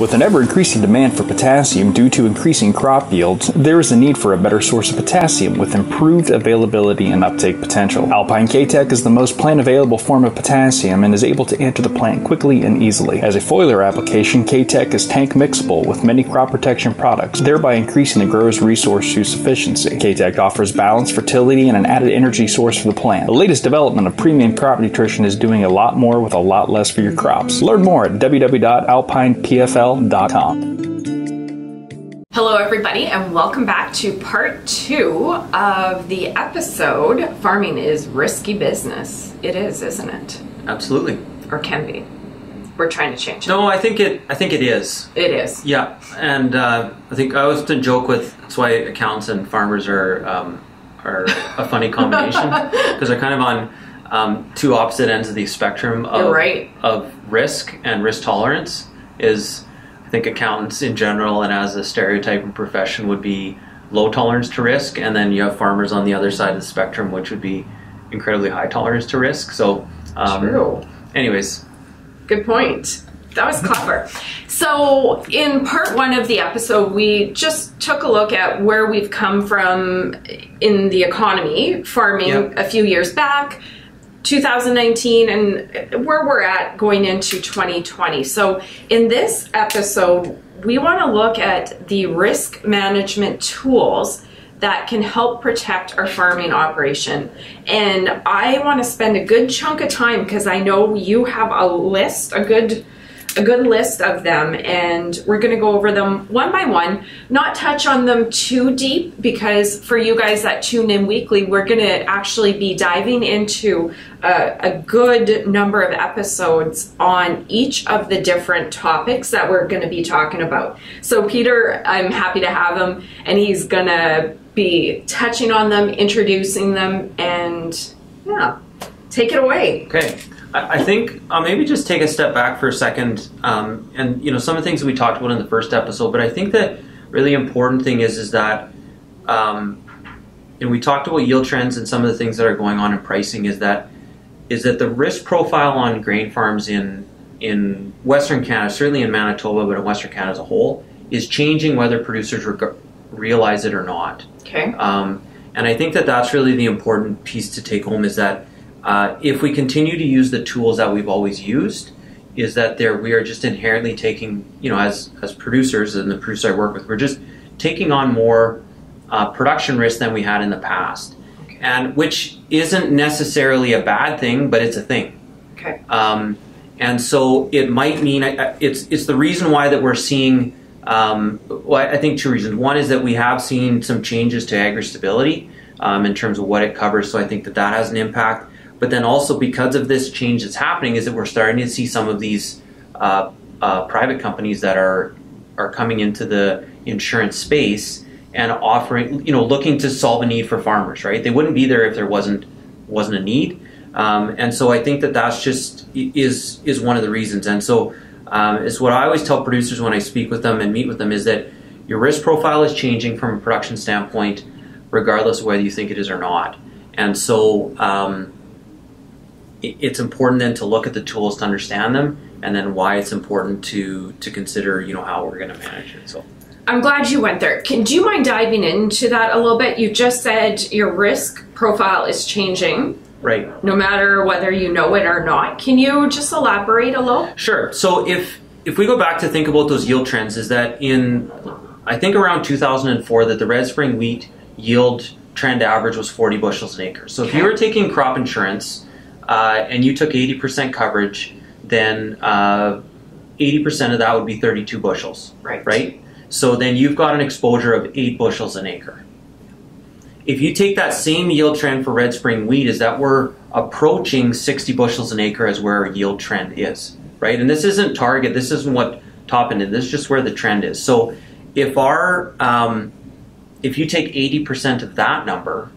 With an ever increasing demand for potassium due to increasing crop yields, there is a need for a better source of potassium with improved availability and uptake potential. Alpine K-Tech is the most plant available form of potassium and is able to enter the plant quickly and easily. As a foliar application, K-Tech is tank mixable with many crop protection products, thereby increasing the grower's resource use efficiency. K-Tech offers balance, fertility, and an added energy source for the plant. The latest development of premium crop nutrition is doing a lot more with a lot less for your crops. Learn more at www.alpinepfl.com. Hello, everybody, and welcome back to part two of the episode Farming is Risky Business. It is, isn't it? Absolutely. Or can be. We're trying to change it. No, I think it. I think it is. It is. Yeah, and uh, I think I always often joke with that's why accountants and farmers are um, are a funny combination because they're kind of on um, two opposite ends of the spectrum of right. of risk and risk tolerance. Is I think accountants in general and as a stereotype and profession would be low tolerance to risk, and then you have farmers on the other side of the spectrum, which would be incredibly high tolerance to risk. So, um, True. Anyways, Good point. That was clever. So, in part one of the episode, we just took a look at where we've come from in the economy, farming Yep. a few years back, 2019, and where we're at going into 2020. So, in this episode, we want to look at the risk management tools that can help protect our farming operation. And I want to spend a good chunk of time because I know you have a list, a good a good list of them and we're going to go over them one by one. Not touch on them too deep because for you guys that tune in weekly we're going to actually be diving into a, a good number of episodes on each of the different topics that we're going to be talking about. So peter i'm happy to have him and he's going to be touching on them introducing them and yeah take it away. Okay, I, I think I'll maybe just take a step back for a second, um, and you know some of the things that we talked about in the first episode. But I think that really important thing is is that um, know we talked about yield trends and some of the things that are going on in pricing. Is that is that the risk profile on grain farms in in Western Canada, certainly in Manitoba, but in Western Canada as a whole, is changing whether producers reg- realize it or not. okay Um, and I think that that's really the important piece to take home is that uh, if we continue to use the tools that we've always used, is that there we are just inherently taking, you know, as as producers and the producers I work with, we're just taking on more uh, production risk than we had in the past, and which isn't necessarily a bad thing, but it's a thing. okay Um, and so it might mean I- I- it's it's the reason why that we're seeing. Um, well, I think two reasons. One is that we have seen some changes to agri stability um, in terms of what it covers. So I think that that has an impact. But then also because of this change that's happening, is that we're starting to see some of these uh, uh, private companies that are are coming into the insurance space and offering, you know, looking to solve a need for farmers. Right? They wouldn't be there if there wasn't wasn't a need. Um, and so I think that that's just is is one of the reasons. And so um, it's what I always tell producers when I speak with them and meet with them is that your risk profile is changing from a production standpoint, regardless of whether you think it is or not. And so um, it's important then to look at the tools to understand them, and then why it's important to to consider you know how we're going to manage it. So. I'm glad you went there. Can, do you mind diving into that a little bit? You just said your risk profile is changing Right. no matter whether you know it or not. Can you just elaborate a little? Sure. So if if we go back to think about those yield trends, is that in I think around 2004 that the red spring wheat yield trend average was 40 bushels an acre. So if you were taking crop insurance uh, and you took 80% coverage, then uh, 80% of that would be 32 bushels. Right. Right. So then you've got an exposure of eight bushels an acre. If you take that same yield trend for red spring wheat, is that we're approaching 60 bushels an acre as where our yield trend is, right? And this isn't target, this isn't what top end is, this is just where the trend is. So if our, um, if you take 80% of that number,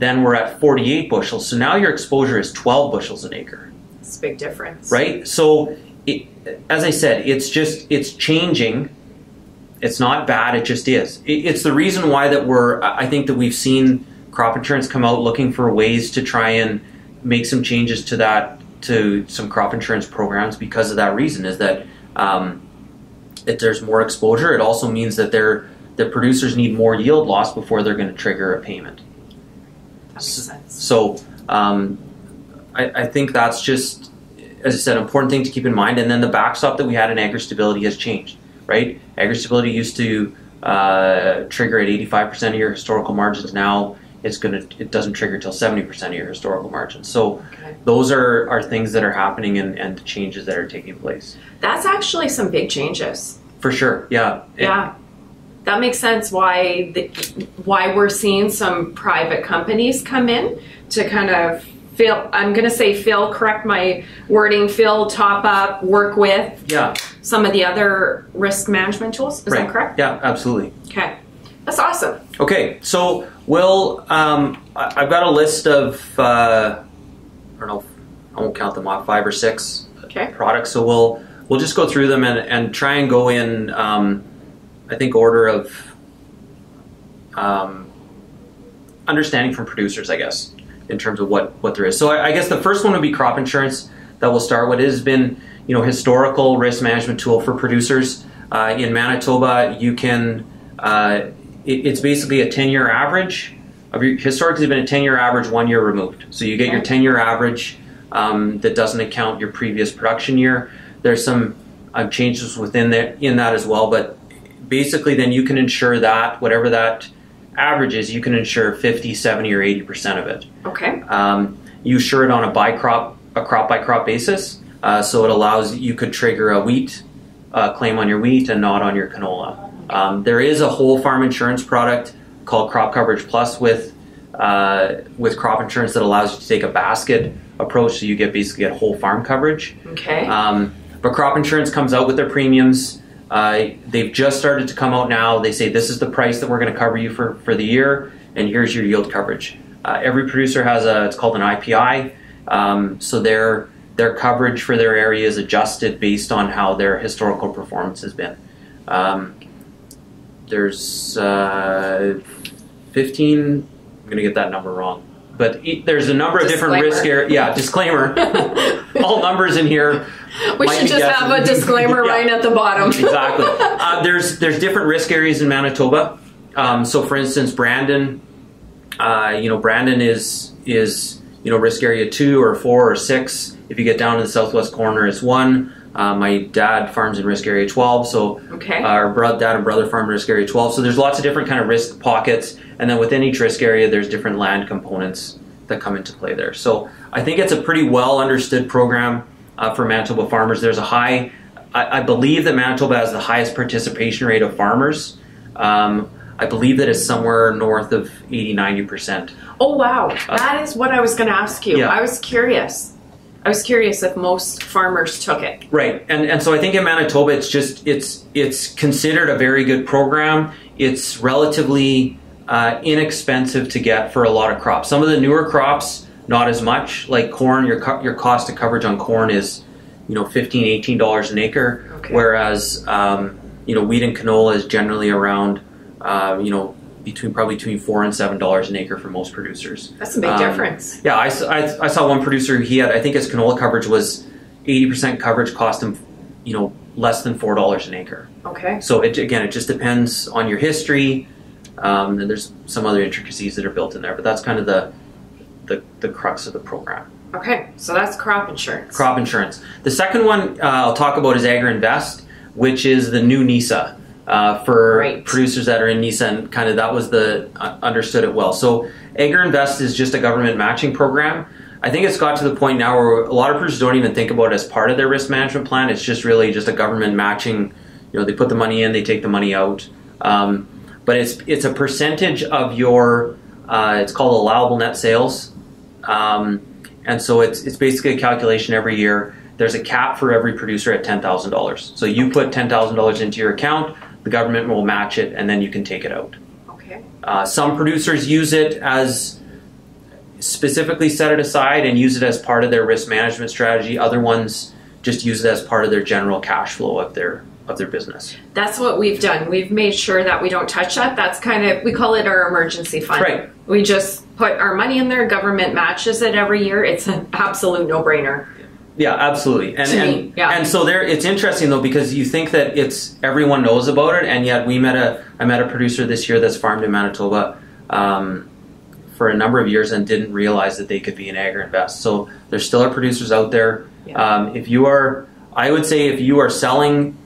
then we're at 48 bushels. So now your exposure is 12 bushels an acre it's a big difference. right? So, it, as I said, it's just it's changing. It's not bad. It just is. It, it's the reason why that we're. I think that we've seen crop insurance come out looking for ways to try and make some changes to that to some crop insurance programs because of that reason. Is that um, if there's more exposure, it also means that they're the producers need more yield loss before they're going to trigger a payment. Sense. So um, I, I think that's just, as I said, an important thing to keep in mind. And then the backstop that we had in agri stability has changed, right? Agri stability used to uh, trigger at 85% of your historical margins. Now it's going to it doesn't trigger till 70% of your historical margins. So Okay. those are, are things that are happening and, and the changes that are taking place. That's actually some big changes. For sure, yeah. It- Yeah. That makes sense why the, why we're seeing some private companies come in to kind of fill I'm going to say fill correct my wording fill top up work with yeah, some of the other risk management tools is right. that correct? Yeah, absolutely. Okay. That's awesome. Okay, so we'll. Um, I've got a list of. Uh, I don't know. I won't count them off. Five or six Okay. products. So we'll we'll just go through them and, and try and go in. Um, I think order of um, understanding from producers. I guess in terms of what what there is. So I, I guess the first one would be crop insurance. That we'll start with. It has been you know historical risk management tool for producers uh, in Manitoba. You can. Uh, it, it's basically a 10 year average of your historically it's been a 10 year average one year removed so you get your 10 year average um, that doesn't account your previous production year there's some uh, changes within that in that as well but basically then you can insure that whatever that average is you can insure 50 70 or 80 percent of it Okay. um, you insure it on a by crop, a crop by crop basis. Uh, so it allows you could trigger a wheat uh, claim on your wheat and not on your canola. Um, there is a whole farm insurance product called Crop Coverage Plus with uh, with crop insurance that allows you to take a basket approach, so you get basically get whole farm coverage. Okay. Um, but crop insurance comes out with their premiums. Uh, they've just started to come out now. They say this is the price that we're going to cover you for, for the year, and here's your yield coverage. Uh, every producer has a it's called an IPI, um, so their their coverage for their area is adjusted based on how their historical performance has been. Um, there's uh, 15. I'm going to get that number wrong, but e- there's a number of different risk Disclaimer. area. Yeah, disclaimer. All numbers in here. We should just guessing. have a disclaimer Yeah. right at the bottom. exactly. Uh, there's there's different risk areas in Manitoba. Um, so, for instance, Brandon, uh, you know, Brandon is is you know risk area two or four or six. If you get down to the southwest corner, it's one. Uh, my dad farms in risk area 12, so Okay. our brother, dad and brother farm in risk area 12. So there's lots of different kind of risk pockets, and then within each risk area, there's different land components that come into play there. So I think it's a pretty well understood program uh, for Manitoba farmers. There's a high, I, I believe that Manitoba has the highest participation rate of farmers. Um, I believe that it's somewhere north of 80, 90 percent. Oh wow, that is what I was going to ask you. Yeah. I was curious. I was curious if most farmers took it. Right, and and so I think in Manitoba, it's just it's it's considered a very good program. It's relatively uh, inexpensive to get for a lot of crops. Some of the newer crops, not as much. Like corn, your co- your cost of coverage on corn is, you know, 15 18 dollars an acre, Okay. whereas um, you know wheat and canola is generally around, uh, you know, between probably between four and seven dollars an acre for most producers. That's a big Um, difference. Yeah, I I saw one producer. He had, I think, his canola coverage was eighty percent coverage, cost him, you know, less than four dollars an acre. Okay. So it again, it just depends on your history, um, and there's some other intricacies that are built in there. But that's kind of the the, the crux of the program. Okay. So that's crop insurance. Crop insurance. The second one uh, I'll talk about is Agri Invest, which is the new NISA uh, for Right. producers that are in NISA, and kind of that was the uh, understood it well. So Agri Invest is just a government matching program. I think it's got to the point now where a lot of producers don't even think about it as part of their risk management plan. It's just really just a government matching. You know, they put the money in, they take the money out. Um, but it's it's a percentage of your. Uh, it's called allowable net sales. Um, and so it's it's basically a calculation every year. There's a cap for every producer at ten thousand dollars. So you put ten thousand dollars into your account, the government will match it, and then you can take it out. Okay. Uh, some producers use it as specifically set it aside and use it as part of their risk management strategy. Other ones just use it as part of their general cash flow of their of their business. That's what we've done. We've made sure that we don't touch that. That's kind of we call it our emergency fund. Right. We just put our money in there. Government matches it every year. It's an absolute no-brainer. Yeah, absolutely. And and, yeah. and so there it's interesting though because you think that it's everyone knows about it and yet we met a I met a producer this year that's farmed in Manitoba um, for a number of years and didn't realize that they could be an agri invest. So there still are producers out there. Yeah. Um, if you are I would say if you are selling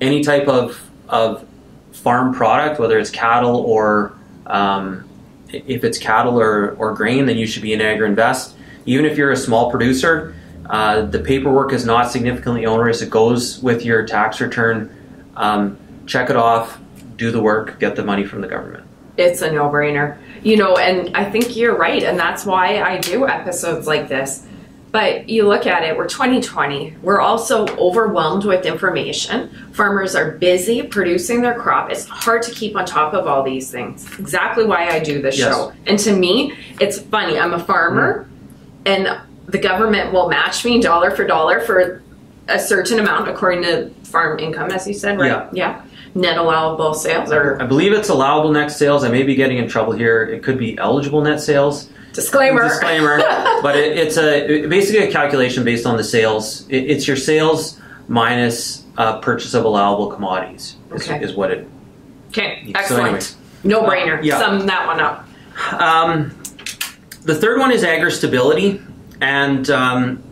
any type of of farm product, whether it's cattle or um, if it's cattle or, or grain, then you should be an agri invest. Even if you're a small producer, uh, the paperwork is not significantly onerous. It goes with your tax return. Um, check it off, do the work, get the money from the government. it's a no-brainer you know and i think you're right and that's why i do episodes like this but you look at it we're 2020 we're also overwhelmed with information. Farmers are busy producing their crop. It's hard to keep on top of all these things. Exactly why i do this Yes. show. And to me it's funny. I'm a farmer mm. and the government will match me dollar for dollar for a certain amount according to farm income as you said right? Yeah. Net allowable sales or I believe it's allowable net sales. I may be getting in trouble here. It could be eligible net sales. Disclaimer Disclaimer. but it, it's a basically a calculation based on the sales. It, it's your sales minus uh, purchase of allowable commodities. Is, Okay. is what it. Okay, So excellent. anyways. no brainer. Uh, yeah. Sum that one up. Um, the third one is agri stability, and um,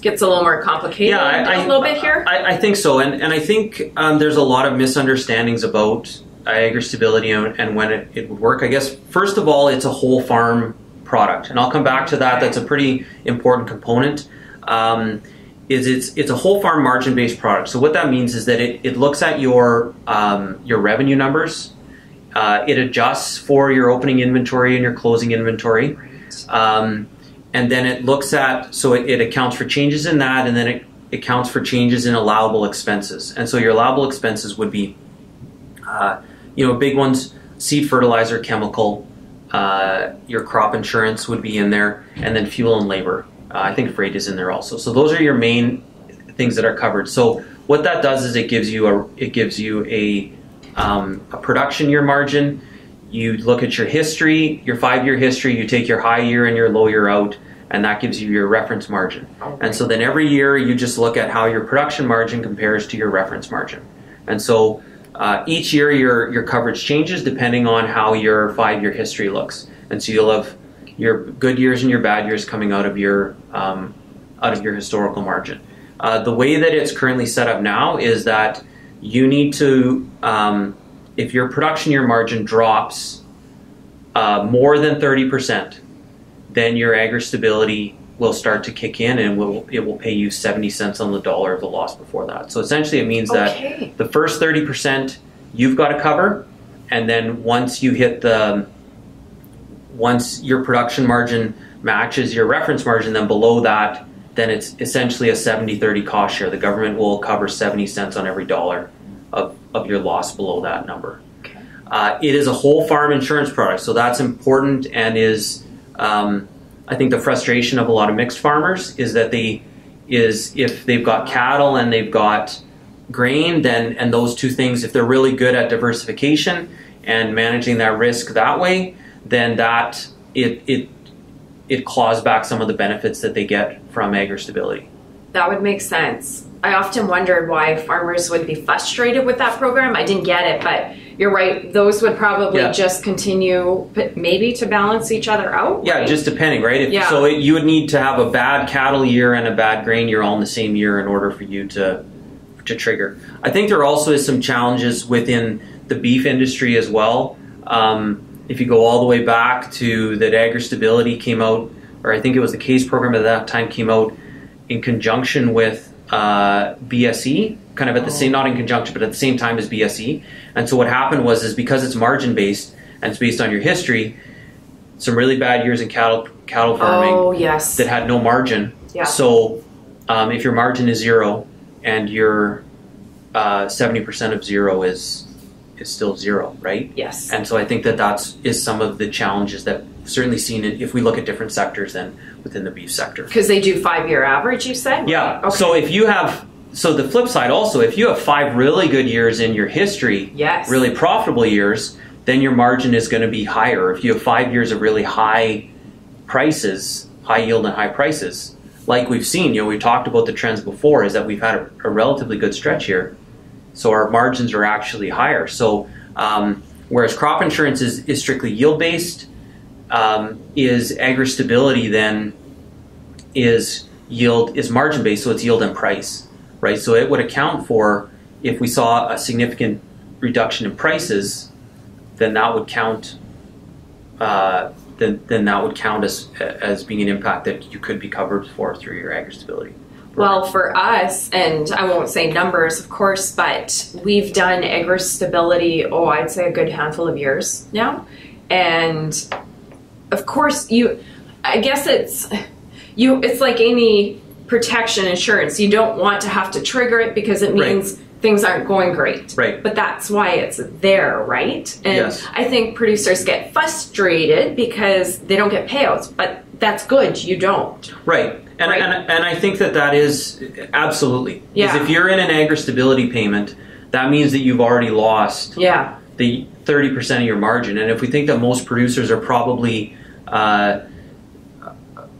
Gets a little more complicated yeah, I, I- a little bit here. I, I think so, and and I think um, there's a lot of misunderstandings about agri stability and, and when it, it would work. I guess first of all, it's a whole farm product, and I'll come back to that. That's a pretty important component. Um, is it's it's a whole farm margin based product. So what that means is that it, it looks at your um, your revenue numbers. Uh, it adjusts for your opening inventory and your closing inventory. Um, and then it looks at so it, it accounts for changes in that and then it accounts for changes in allowable expenses and so your allowable expenses would be uh, you know big ones seed fertilizer chemical uh, your crop insurance would be in there and then fuel and labor uh, i think freight is in there also so those are your main things that are covered so what that does is it gives you a it gives you a, um, a production year margin you look at your history, your five year history, you take your high year and your low year out, and that gives you your reference margin. And so then every year you just look at how your production margin compares to your reference margin. And so uh, each year your, your coverage changes depending on how your five year history looks. And so you'll have your good years and your bad years coming out of your, um, out of your historical margin. Uh, the way that it's currently set up now is that you need to, um, if your production year margin drops uh, more than 30%, then your agri stability will start to kick in and will it will pay you 70 cents on the dollar of the loss before that. So essentially it means that the first 30% you've got to cover and then once you hit the once your production margin matches your reference margin then below that then it's essentially a 70-30 cost share. The government will cover 70 cents on every dollar of, of your loss below that number. Okay. Uh, it is a whole farm insurance product, so that's important and is, um, I think, the frustration of a lot of mixed farmers is that they is if they've got cattle and they've got grain, then and those two things, if they're really good at diversification and managing that risk that way, then that it it it claws back some of the benefits that they get from agri stability. That would make sense. I often wondered why farmers would be frustrated with that program. I didn't get it, but you're right. Those would probably Yeah. just continue, but maybe to balance each other out. Yeah, right? just depending, right? If, Yeah. So it, you would need to have a bad cattle year and a bad grain year all in the same year in order for you to to trigger. I think there also is some challenges within the beef industry as well. Um, if you go all the way back to that agri stability came out, or I think it was the CAIS program at that time came out in conjunction with uh, BSE, kind of at the same, not in conjunction, but at the same time as BSE. And so what happened was, is because it's margin based and it's based on your history, some really bad years in cattle cattle farming Oh yes. that had no margin. Yeah. So um, if your margin is zero and your uh, seventy percent of zero is is still zero, right? yes. And so I think that that's is some of the challenges that certainly seen it if we look at different sectors than within the beef sector. Because they do five year average, you said. Yeah. Okay. So if you have so the flip side also, if you have five really good years in your history, Yes. really profitable years, then your margin is going to be higher. If you have five years of really high prices, high yield and high prices, like we've seen, you know, we talked about the trends before, is that we've had a, a relatively good stretch here. So our margins are actually higher. So um, whereas crop insurance is, is strictly yield based, um, is agri stability then is yield is margin based, so it's yield and price, right? So it would account for if we saw a significant reduction in prices, then that would count. Uh, then, then that would count as as being an impact that you could be covered for through your agri stability. Well, for us, and I won't say numbers, of course, but we've done agri stability. Oh, I'd say a good handful of years now, and of course, you. I guess it's you. It's like any protection insurance. You don't want to have to trigger it because it means. Right things aren't going great. Right. But that's why it's there, right? And yes. I think producers get frustrated because they don't get payouts, but that's good. You don't. Right. And, right. and, and I think that that is absolutely. Yeah. Because if you're in an agri stability payment, that means that you've already lost yeah. the 30% of your margin. And if we think that most producers are probably, uh,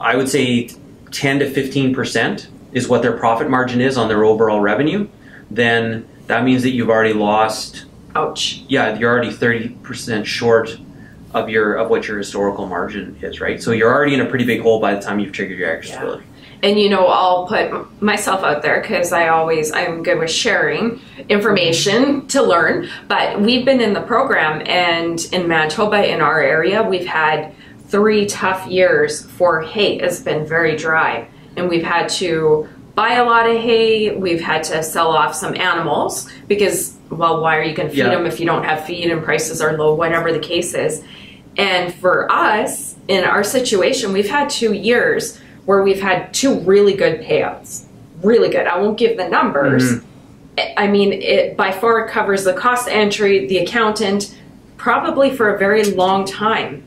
I would say 10 to 15% is what their profit margin is on their overall revenue, then that means that you've already lost. Ouch. Yeah, you're already 30% short of your of what your historical margin is, right? So you're already in a pretty big hole by the time you've triggered your agri stability. Yeah. And you know, I'll put myself out there because I always I'm good with sharing information to learn. But we've been in the program, and in Manitoba, in our area, we've had three tough years for hay. It's been very dry, and we've had to buy a lot of hay. We've had to sell off some animals because, well, why are you going to feed Yeah. them if you don't have feed and prices are low, whatever the case is. And for us, in our situation, we've had two years where we've had two really good payouts. Really good. I won't give the numbers. Mm-hmm. I mean, it by far covers the cost entry, the accountant, probably for a very long time.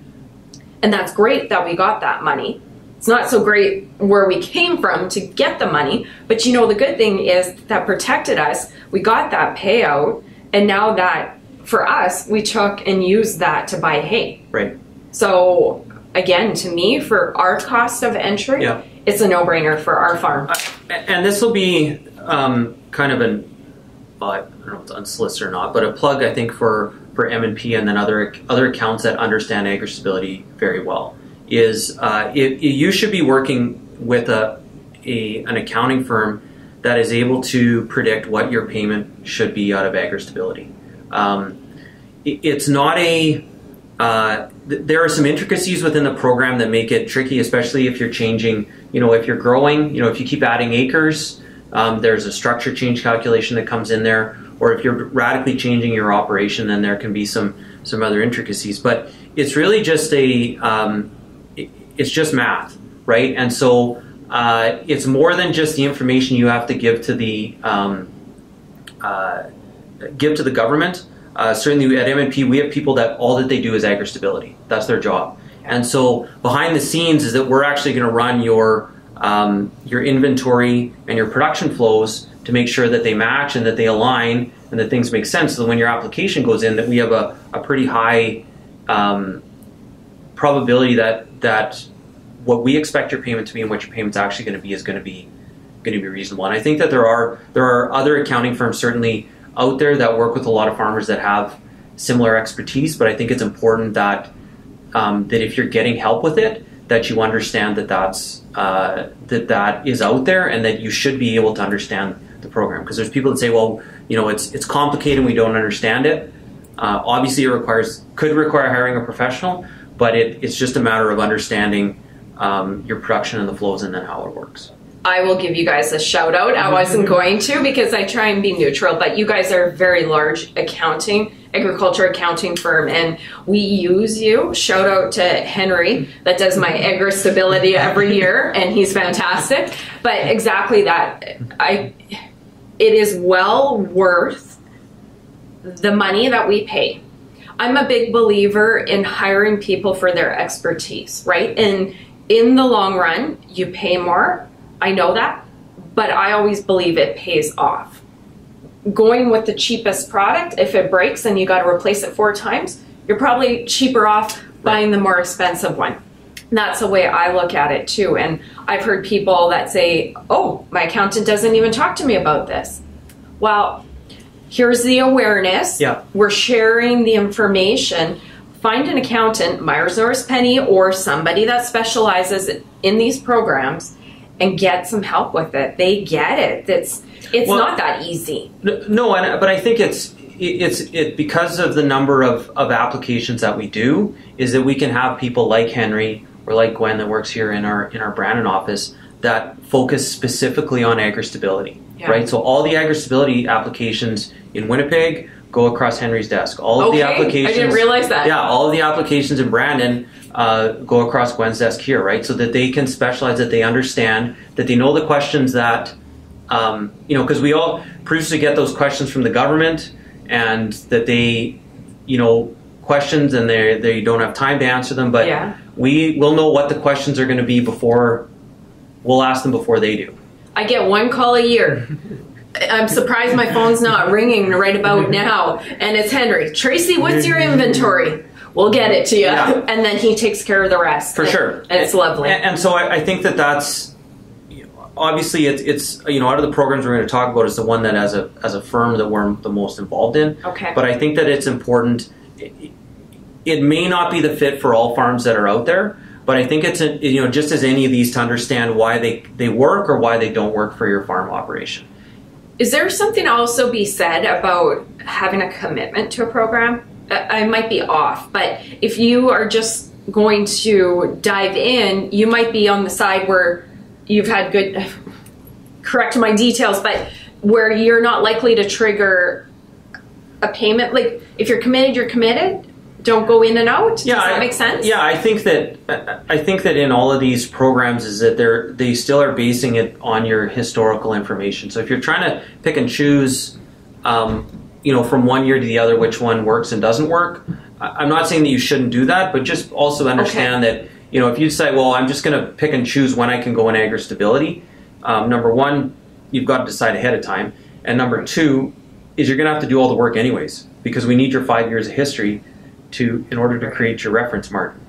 And that's great that we got that money. It's not so great where we came from to get the money, but you know, the good thing is that protected us. We got that payout, and now that for us, we took and used that to buy hay. Right. So, again, to me, for our cost of entry, Yeah. it's a no brainer for our farm. And this will be um, kind of an, well, I don't know if it's unsolicited or not, but a plug, I think, for, for MNP and then other, other accounts that understand agri stability very well. Is uh, it, you should be working with a, a, an accounting firm that is able to predict what your payment should be out of agri stability. Um, it, it's not a uh, th- there are some intricacies within the program that make it tricky, especially if you're changing. You know, if you're growing, you know, if you keep adding acres, um, there's a structure change calculation that comes in there. Or if you're radically changing your operation, then there can be some some other intricacies. But it's really just a um, it, it's just math, right? And so uh, it's more than just the information you have to give to the um, uh, give to the government. Uh, certainly at MNP, we have people that all that they do is agri stability. That's their job. And so behind the scenes is that we're actually going to run your um, your inventory and your production flows to make sure that they match and that they align and that things make sense. So when your application goes in, that we have a, a pretty high um, probability that that what we expect your payment to be and what your payment's actually going to be is going to be going to be reasonable. And I think that there are there are other accounting firms certainly out there that work with a lot of farmers that have similar expertise. But I think it's important that um, that if you're getting help with it, that you understand that that's uh, that that is out there and that you should be able to understand the program. Because there's people that say, well, you know, it's it's complicated, and we don't understand it. Uh, obviously, it requires could require hiring a professional, but it, it's just a matter of understanding um, your production and the flows and then how it works. I will give you guys a shout out. I wasn't going to because I try and be neutral, but you guys are a very large accounting, agriculture accounting firm, and we use you. Shout out to Henry that does my agri stability every year, and he's fantastic. But exactly that, I it is well worth the money that we pay. I'm a big believer in hiring people for their expertise, right? And in the long run, you pay more. I know that, but I always believe it pays off. Going with the cheapest product, if it breaks and you got to replace it four times, you're probably cheaper off buying the more expensive one. That's the way I look at it too. And I've heard people that say, oh, my accountant doesn't even talk to me about this. Well, here's the awareness. Yeah. We're sharing the information. Find an accountant, Meyers Norris Penny, or somebody that specializes in these programs and get some help with it. They get it. It's it's Well- not that easy. No, no, and, but I think it's it's it because of the number of, of applications that we do is that we can have people like Henry or like Gwen that works here in our in our Brandon office that focus specifically on agri-stability, Yeah. right? So all the agri-stability applications in Winnipeg go across Henry's desk. All of Okay, the I applications didn't realize that. Yeah, all of the applications in Brandon uh, go across Gwen's desk here, right? So that they can specialize, that they understand, that they know the questions that um, you know, because we all previously get those questions from the government, and that they, you know, questions and they they don't have time to answer them. But Yeah. We will know what the questions are going to be before we'll ask them before they do. I get one call a year. I'm surprised my phone's not ringing right about now. And it's Henry. Tracy, what's your inventory? We'll get it to you. Yeah. And then he takes care of the rest. For sure, And it's lovely. And, and so I, I think that that's you know, obviously it's, it's you know out of the programs we're going to talk about is the one that as a as a firm that we're the most involved in. Okay. But I think that it's important. It, it may not be the fit for all farms that are out there, but I think it's a, you know just as any of these to understand why they they work or why they don't work for your farm operation. Is there something also be said about having a commitment to a program? I might be off, but if you are just going to dive in, you might be on the side where you've had good, correct my details, but where you're not likely to trigger a payment. Like if you're committed, you're committed. Don't go in and out. Does that I- make sense? Yeah, I think that I think that in all of these programs is that they're they still are basing it on your historical information. So if you're trying to pick and choose, um, you know, from one year to the other, which one works and doesn't work, I'm not saying that you shouldn't do that, but just also understand that you know if you say, well, I'm just going to pick and choose when I can go in agri stability. Um, number one, you've got to decide ahead of time, and number two is you're going to have to do all the work anyways because we need your five years of history to in order to create your reference margin.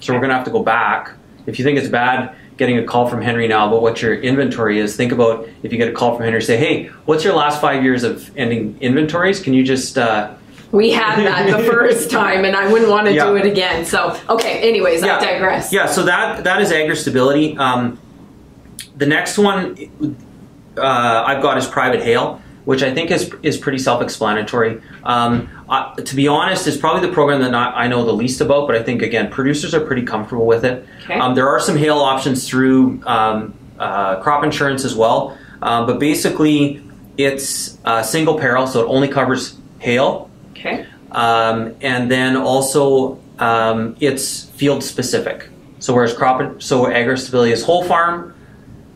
So we're going to have to go back. If you think it's bad getting a call from Henry now about what your inventory is, think about if you get a call from Henry, say, "Hey, what's your last five years of ending inventories? Can you just?" Uh, We had that the first time, and I wouldn't want to Yeah. do it again. So, okay. Anyways, I digress. Yeah, so that that is agri stability. Um, the next one uh, I've got is private hail, which I think is is pretty self explanatory. Um, uh, to be honest, it's probably the program that not, I know the least about, but I think again producers are pretty comfortable with it. Okay. Um, there are some hail options through um, uh, crop insurance as well, um, but basically it's uh, single peril, so it only covers hail. Okay. Um, and then also um, it's field specific. So whereas crop, so agri stability is whole farm,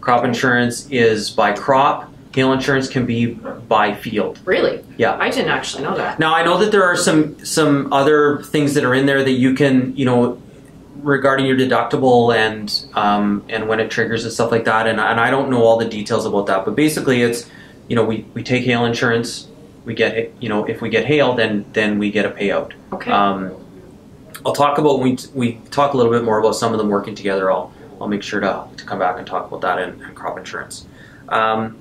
crop insurance is by crop. Hail insurance can be by field. Really? Yeah. I didn't actually know that. Now I know that there are some some other things that are in there that you can you know regarding your deductible and um, and when it triggers and stuff like that. And, and I don't know all the details about that, but basically it's you know we, we take hail insurance. We get you know if we get hail, then then we get a payout. Okay. Um, I'll talk about when we we talk a little bit more about some of them working together. I'll I'll make sure to, to come back and talk about that and, crop insurance. Um,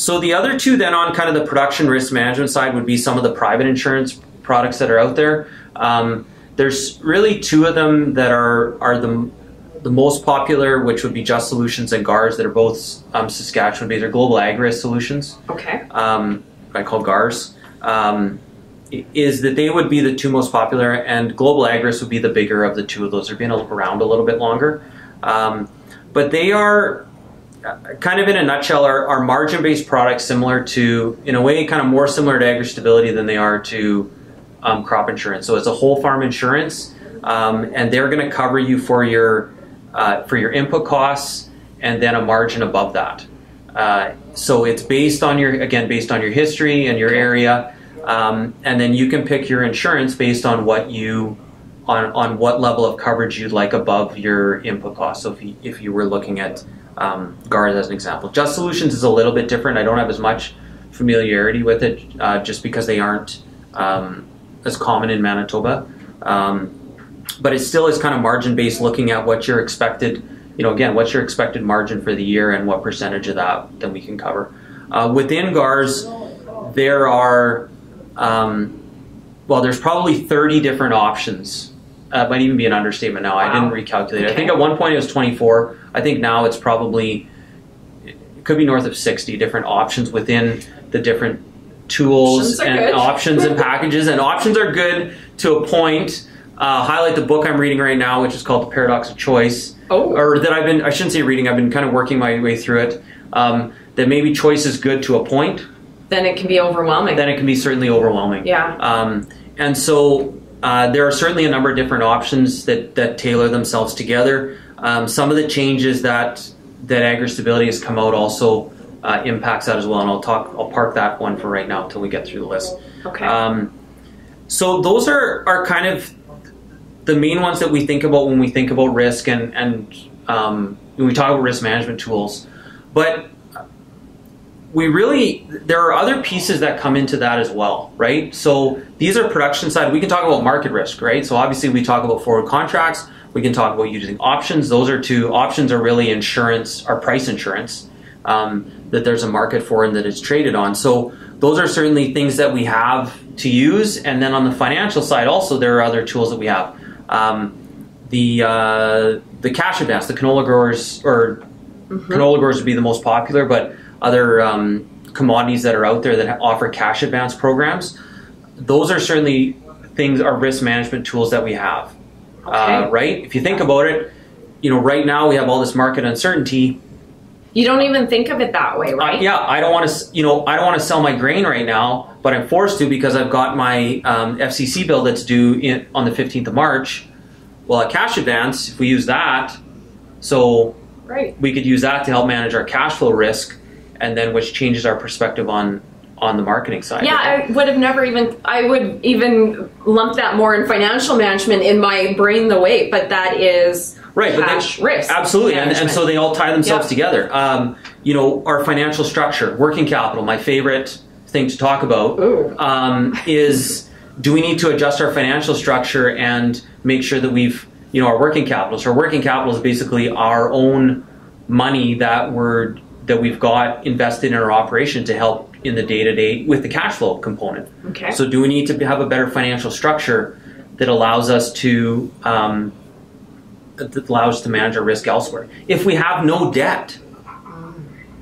so the other two then on kind of the production risk management side would be some of the private insurance products that are out there. Um, there's really two of them that are are the the most popular, which would be Just Solutions and GARS, that are both um, Saskatchewan based. They're Global Ag Risk Solutions okay. um, I call GARS, um, is that they would be the two most popular, and Global Agris would be the bigger of the two of those. They're been around a little bit longer. Um, but they are, kind of in a nutshell, are, are margin based products similar to, in a way, kind of more similar to agri stability than they are to um, crop insurance. So it's a whole farm insurance, um, and they're going to cover you for your uh, for your input costs and then a margin above that. Uh, so it's based on your again based on your history and your area, um, and then you can pick your insurance based on what you on on what level of coverage you'd like above your input cost. So if you, if you were looking at um, GARS as an example, Just Solutions is a little bit different. I don't have as much familiarity with it uh, just because they aren't um, as common in Manitoba. Um, but it still is kind of margin based, looking at what your expected, you know, again, what's your expected margin for the year and what percentage of that then we can cover. Uh, within GARS, there are, um, well, there's probably 30 different options. Uh, might even be an understatement now. I didn't Wow. recalculate. I think at one point it was 24. I think now it's probably it could be north of 60 different options within the different tools Options and good. options and packages. And options are good to a point. Uh, highlight the book I'm reading right now, which is called The Paradox of Choice. Oh. Or that I've been, I shouldn't say reading, I've been kind of working my way through it. Um, that maybe choice is good to a point, Then it can be overwhelming. then it can be certainly overwhelming. Yeah. Um, and so uh, there are certainly a number of different options that, that tailor themselves together. Um, some of the changes that that AgriStability has come out also uh, impacts that as well, and I'll talk. I'll park that one for right now until we get through the list. okay. Um, so those are are kind of the main ones that we think about when we think about risk and and um, when we talk about risk management tools. But we really there are other pieces that come into that as well, right? So these are production side. We can talk about market risk, right? So obviously we talk about forward contracts. We can talk about using options. Those are two options are really insurance, our price insurance um, that there's a market for and that it's traded on. So those are certainly things that we have to use. And then on the financial side, also there are other tools that we have. Um, the uh, the cash advance, the canola growers or canola growers would be the most popular, but other um, commodities that are out there that offer cash advance programs, those are certainly things are risk management tools that we have. Uh, right? If you think about it, you know, right now we have all this market uncertainty. you don't even think of it that way, right? Uh, yeah, I don't want to, you know, I don't want to sell my grain right now, but I'm forced to because I've got my um, FCC bill that's due in, on the 15th of March. Well, a cash advance, if we use that, so Right. we could use that to help manage our cash flow risk, and then which changes our perspective on on the marketing side. Yeah, I would have never even. I would even lump that more in financial management in my brain the way, but that is right, but cash they, risk. absolutely, and, and so they all tie themselves Yeah. together. Um, you know, our financial structure, working capital, my favorite thing to talk about, um, is do we need to adjust our financial structure and make sure that we've you know our working capital. So our working capital is basically our own money that we're that we've got invested in our operation to help in the day to day with the cash flow component. Okay. So do we need to have a better financial structure that allows us to um, that allows us to manage our risk elsewhere? If we have no debt,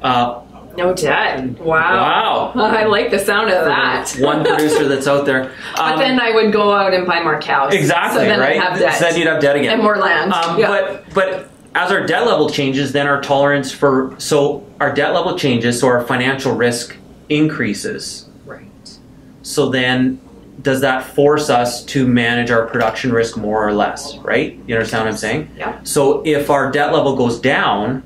uh, no debt. Wow. Wow. I like the sound of that. one producer that's out there. But um, then I would go out and buy more cows. Exactly, So then right? I'd have debt. So then you'd have debt again. and more land. Um, yeah. But but as our debt level changes, then our tolerance for so our debt level changes, so our financial risk increases. right. So then does that force us to manage our production risk more or less, right? You understand what I'm saying? Yeah. So if our debt level goes down,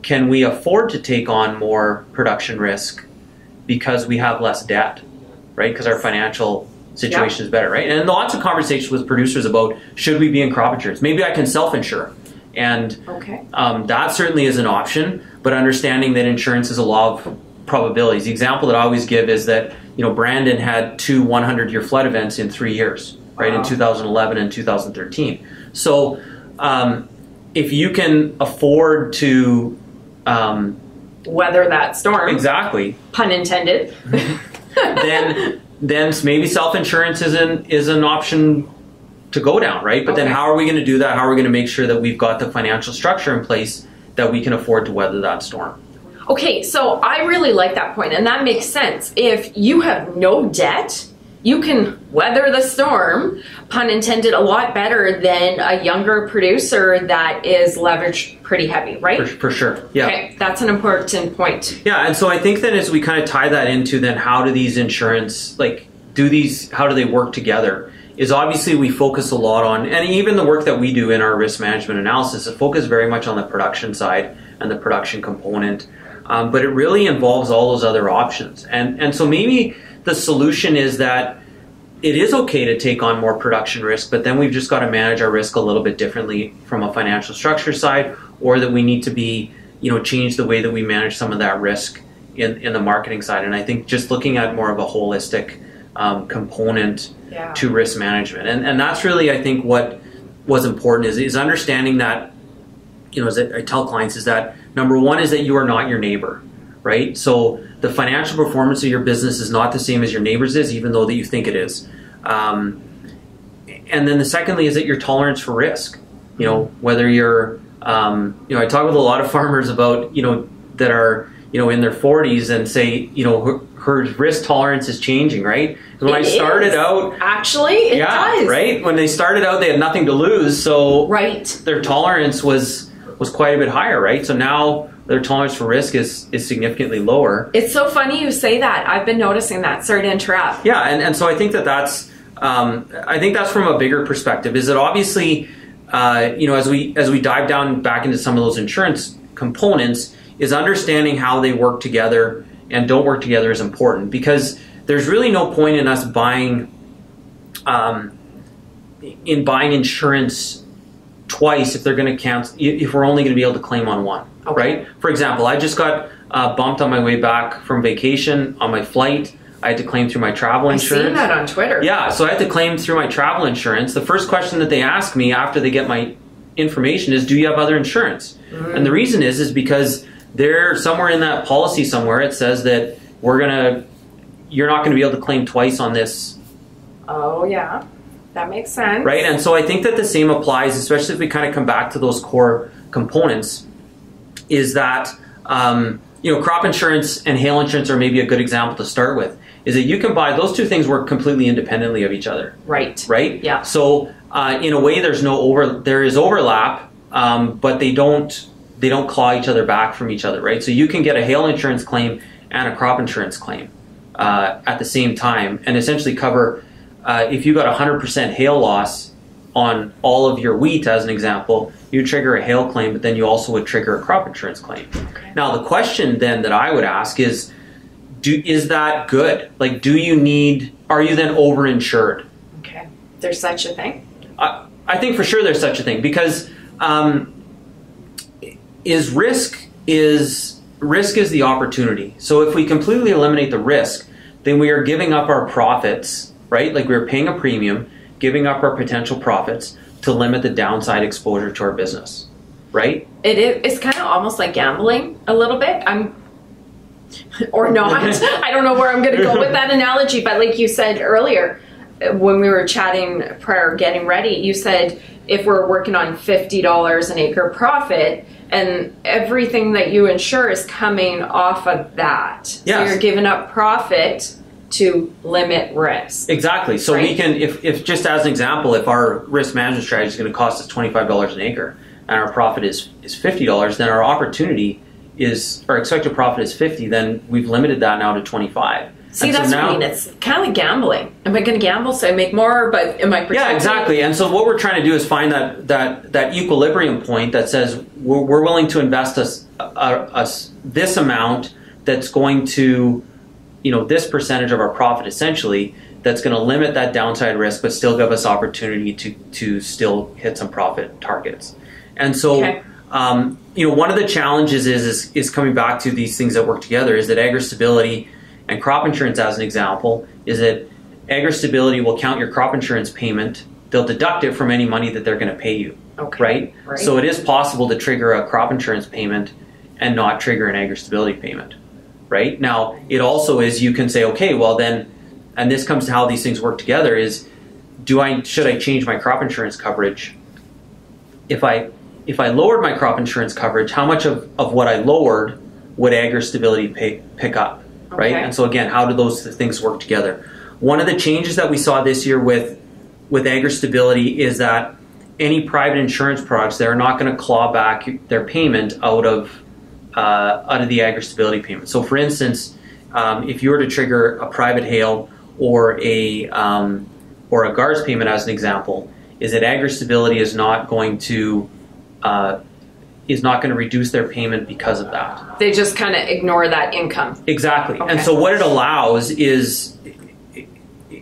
can we afford to take on more production risk because we have less debt, right? Because our financial situation is better, right? And lots of conversations with producers about should we be in crop insurance? Maybe I can self-insure, and Okay. um, that certainly is an option. But understanding that insurance is a law of probabilities. The example that I always give is that you know Brandon had two 100-year flood events in three years, right? In 2011 and 2013. So um, if you can afford to um, Weather that storm. exactly, Pun intended. then then maybe self insurance is an is an option to go down, right? But then how are we going to do that? How are we going to make sure that we've got the financial structure in place that we can afford to weather that storm? Okay, so I really like that point, and that makes sense. If you have no debt, you can weather the storm, pun intended, a lot better than a younger producer that is leveraged pretty heavy, For, right? for sure. Yeah. Okay, that's an important point. Yeah, and so I think that as we kind of tie that into then how do these insurance like do these how do they work together? Is obviously we focus a lot on and even the work that we do in our risk management analysis, it focuses very much on the production side and the production component. Um, but it really involves all those other options. And and so maybe the solution is that it is okay to take on more production risk, but then we've just got to manage our risk a little bit differently from a financial structure side, or that we need to be, you know, change the way that we manage some of that risk in, in the marketing side. And I think just looking at more of a holistic um, component Yeah. to risk management, and and that's really I think what was important is is understanding that you know as I tell clients is that number one is that you are not your neighbor, right? So the financial performance of your business is not the same as your neighbor's is, even though that you think it is. Um, and then the secondly is that your tolerance for risk. You know whether you're um, you know I talk with a lot of farmers about you know that are you know in their 40s and say you know her, risk tolerance is changing right when It i started is. out Actually, it yeah does. right when they started out they had nothing to lose so Right. their tolerance was was quite a bit higher right so now their tolerance for risk is is significantly lower It's so funny you say that. I've been noticing that. Sorry to interrupt. yeah and, and so i think that that's um, i think that's from a bigger perspective is that obviously uh, you know as we as we dive down back into some of those insurance components is understanding how they work together and don't work together is important because there's really no point in us buying um, in buying insurance twice if they're going to cancel if we're only going to be able to claim on one Okay. right for example i just got uh, bumped on my way back from vacation on my flight i had to claim through my travel insurance insurance seen that on Twitter. yeah, so I had to claim through my travel insurance. The first question that they ask me after they get my information is, "Do you have other insurance?" And the reason is is because there somewhere in that policy somewhere it says that we're gonna you're not going to be able to claim twice on this Oh yeah, that makes sense. right? And so I think that the same applies, especially if we kind of come back to those core components, is that um, you know crop insurance and hail insurance are maybe a good example to start with. Is that you can buy those two things work completely independently of each other, Right. right? Yeah. So uh, in a way, there's no over there is overlap, um, but they don't they don't claw each other back from each other, right? So you can get a hail insurance claim and a crop insurance claim uh, at the same time, and essentially cover uh, if you got 100% hail loss on all of your wheat, as an example, you trigger a hail claim, but then you also would trigger a crop insurance claim. Okay. Now, the question then that I would ask is, do is that good? Like, do you need? Are you then overinsured? Okay. There's such a thing. I, I think for sure there's such a thing because um, is risk is risk is the opportunity. So if we completely eliminate the risk, then we are giving up our profits, right? Like we're paying a premium, giving up our potential profits to limit the downside exposure to our business, right? It is. It's kind of almost like gambling a little bit. I'm, or not. I don't know where I'm going to go with that analogy. But like you said earlier, when we were chatting prior getting ready, you said if we're working on fifty dollars an acre profit, and everything that you insure is coming off of that. Yes. So you're giving up profit to limit risk. Exactly. So right? we can, if, if just as an example, if our risk management strategy is going to cost us $25 an acre and our profit is, is $50, then our opportunity is, our expected profit is 50, then we've limited that now to 25. See, and that's so now, what I mean. It's kind of like gambling. Am I going to gamble so I make more, but am I? Yeah, exactly. And so what we're trying to do is find that that that equilibrium point that says we're, we're willing to invest us uh, us this amount that's going to, you know, this percentage of our profit essentially that's going to limit that downside risk, but still give us opportunity to to still hit some profit targets. And so. Okay. Um, you know, one of the challenges is, is, is coming back to these things that work together. Is that agri stability and crop insurance, as an example, is that agri stability will count your crop insurance payment. They'll deduct it from any money that they're going to pay you, Okay. right? Right. So it is possible to trigger a crop insurance payment and not trigger an agri stability payment, right? Now, it also is you can say, okay, well then, and this comes to how these things work together: is do I should I change my crop insurance coverage? If I if I lowered my crop insurance coverage, how much of, of what I lowered would agri stability pay, pick up, right? Okay. And so again, how do those things work together? One of the changes that we saw this year with with agri stability is that any private insurance products they're not going to claw back their payment out of uh, out of the agri stability payment. So, for instance, um, if you were to trigger a private hail or a um, or a GARS payment as an example, is that agri stability is not going to uh, is not going to reduce their payment because of that. They just kind of ignore that income. Exactly. Okay. And so what it allows is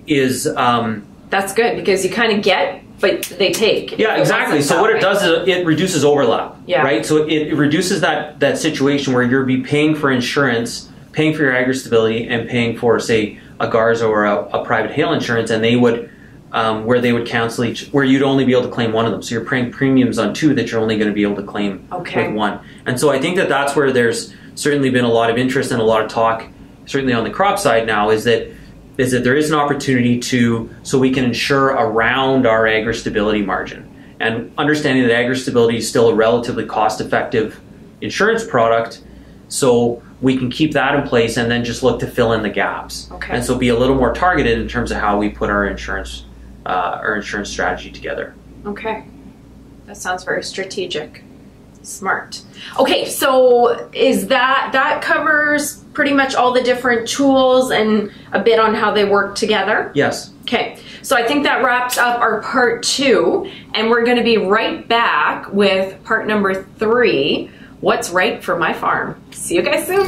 is um, That's good because you kind of get, but they take. Yeah exactly. So what it does is it reduces overlap. Yeah. Right. So it, it reduces that that situation where you're be paying for insurance, paying for your agri stability, and paying for say a GARS or a, a private hail insurance, and they would um, where they would cancel each, where you'd only be able to claim one of them. So you're paying premiums on two that you're only going to be able to claim Okay. with one. And so I think that that's where there's certainly been a lot of interest and a lot of talk, certainly on the crop side now, is that is that there is an opportunity to so we can insure around our agri stability margin. And understanding that agri stability is still a relatively cost effective insurance product, so we can keep that in place and then just look to fill in the gaps. Okay. And so be a little more targeted in terms of how we put our insurance uh, our insurance strategy together. Okay. That sounds very strategic. Smart. Okay, so is that that covers pretty much all the different tools and a bit on how they work together? Yes. Okay. So I think that wraps up our part 2 and we're going to be right back with part number 3, what's right for my farm. See you guys soon.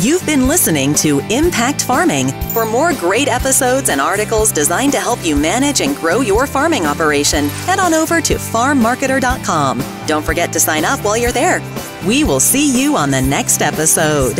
You've been listening to Impact Farming. For more great episodes and articles designed to help you manage and grow your farming operation, head on over to farmmarketer.com. Don't forget to sign up while you're there. We will see you on the next episode.